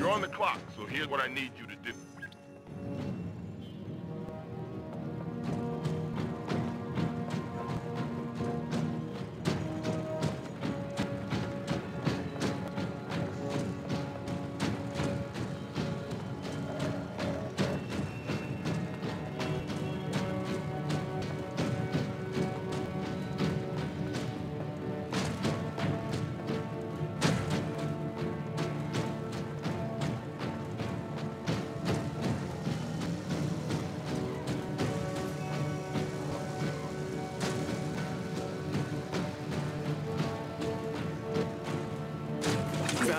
You're on the clock, so here's what I need you to do.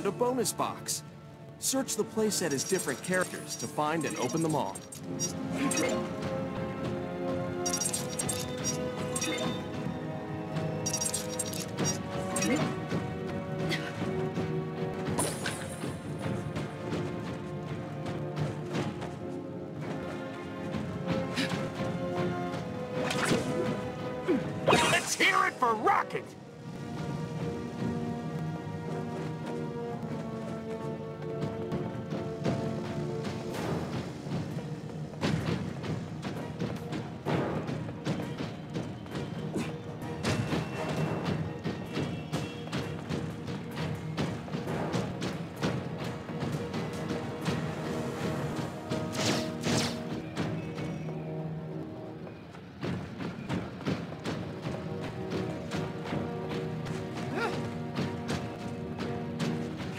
Found a bonus box. Search the playset as different characters to find and open them all. Let's hear it for Rocket!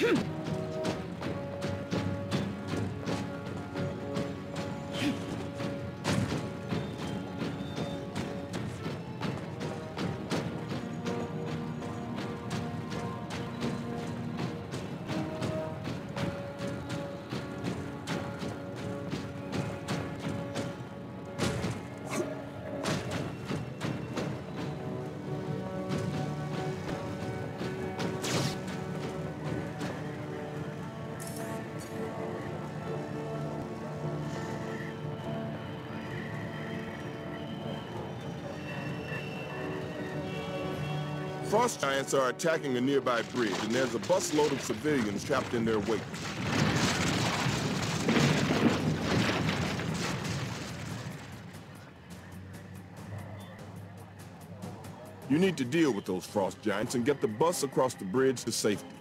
哼 Frost giants are attacking a nearby bridge, and there's a busload of civilians trapped in their wake. You need to deal with those frost giants and get the bus across the bridge to safety.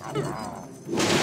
ああ。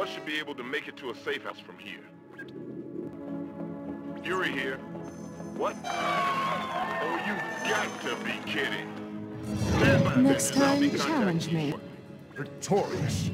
Bus should be able to make it to a safe house from here. Fury here. What? Oh, you got to be kidding. Next Bennett. I'll be time, challenge me. Victorious.